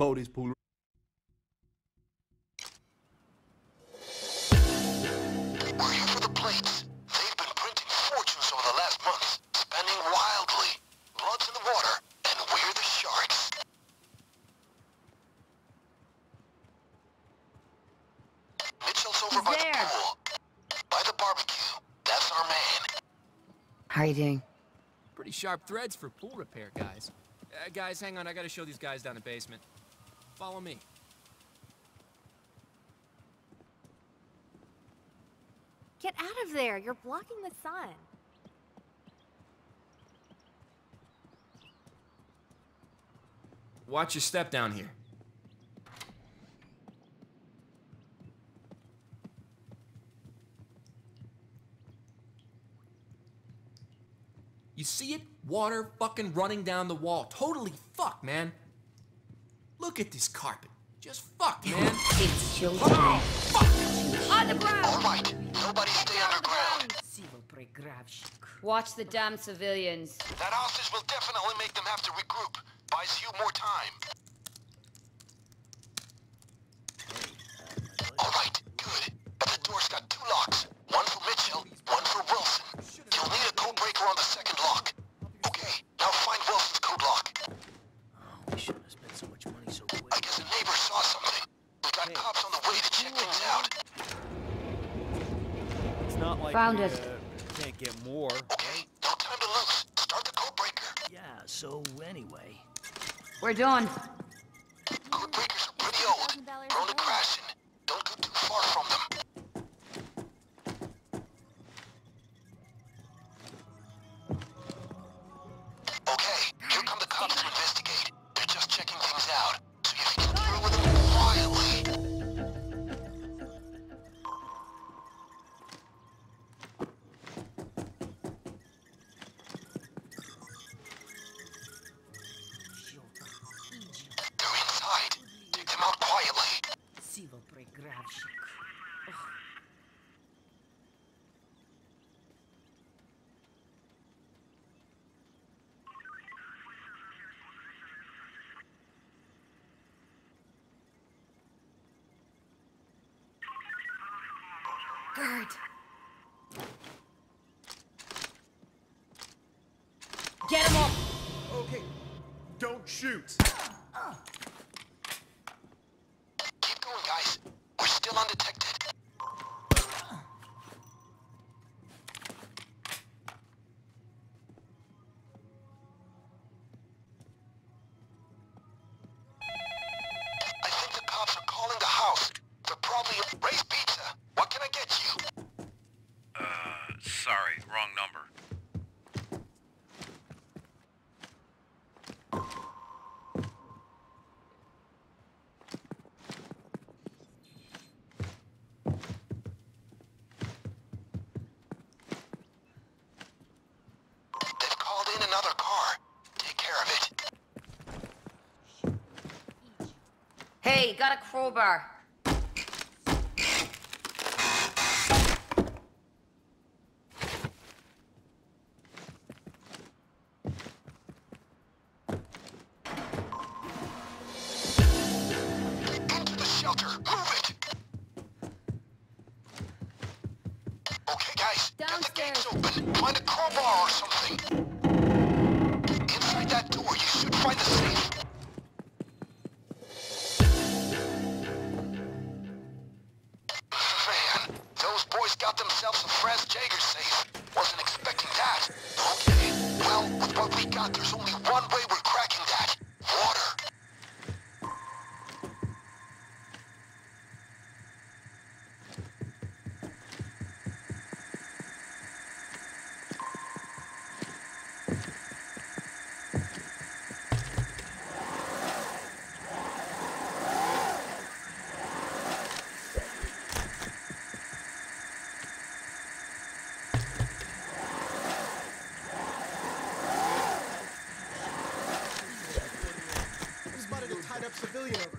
boat is. We're here for the plates. They've been printing fortunes over the last months, spending wildly. Blood's in the water, and we're the sharks. Mitchell's over by there. the pool. By the barbecue. That's our man. How are you doing? Pretty sharp threads for pool repair, guys. Uh, guys, hang on. I gotta show these guys down the basement. Follow me. Get out of there. You're blocking the sun. Watch your step down here. You see it? Water fucking running down the wall. Totally fuck, man. Look at this carpet. Just fucked, man. It's children. Oh, on the All ground! right. Nobody stay underground. Watch the damn civilians. That hostage will definitely make them have to regroup. Buys you more time. All right, good. But the door's got two locks. One for Mitchell, one for Wilson. You'll need a code breaker on the second lock. Okay, now find Wilson's code lock. We shouldn't have spent so much money so quick. I guess a neighbor saw something. We got cops on the way to check things out. It's not like Found we, it. uh, can't get more. Okay, no time to lose. Start the code breaker. Yeah, so anyway. We're done. Code breakers are pretty old, prone to crashing. Gert. Get him up. Okay, don't shoot. Keep got a crowbar. Into the shelter. Move it. Okay, guys. Get the gates open. Find a crowbar or something. Inside that door, you should find the safe.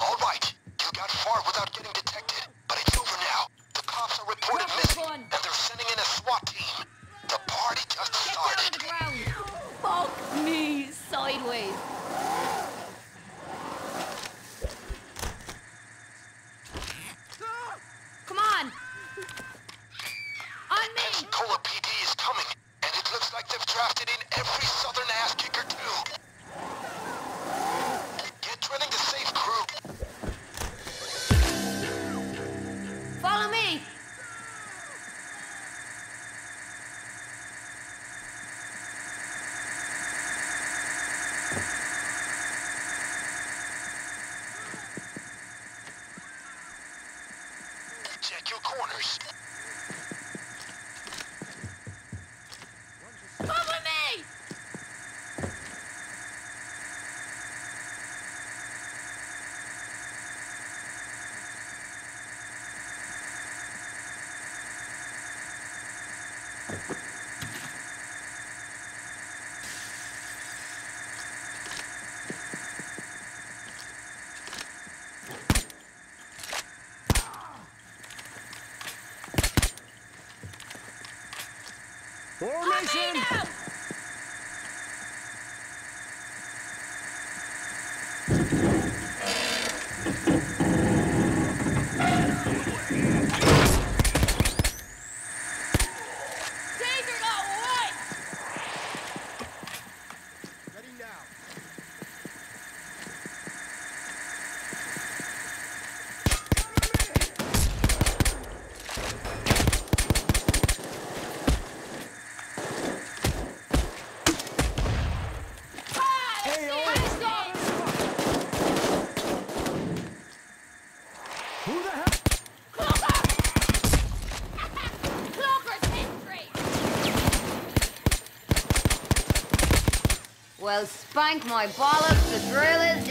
All right, you got far without getting Formation! Spank my bollocks, the drill is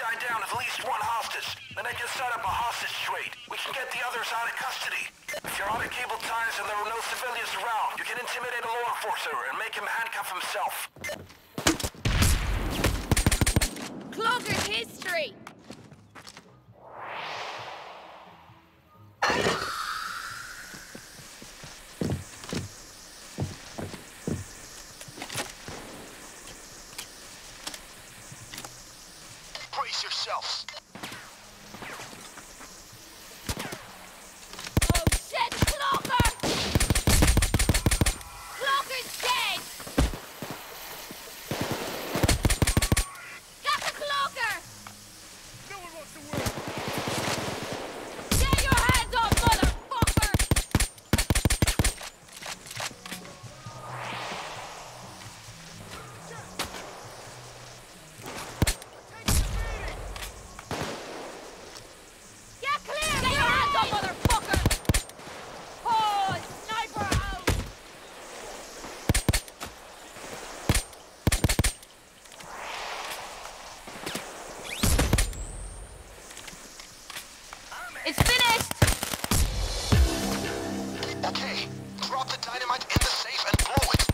tied down at least one hostage, and I can set up a hostage trade. We can get the others out of custody. If you're on a cable ties and there are no civilians around, you can intimidate a law enforcer and make him handcuff himself. Clogger history! yourselves. Okay, drop the dynamite in the safe and blow it.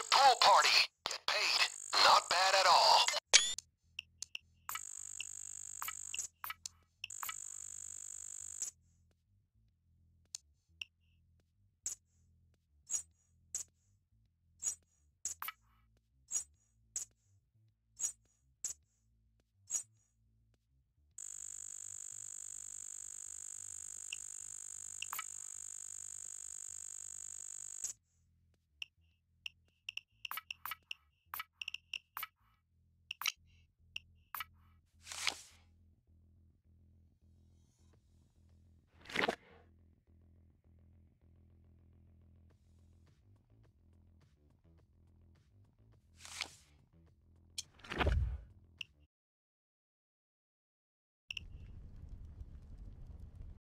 A pool party. Get paid. Not bad at all.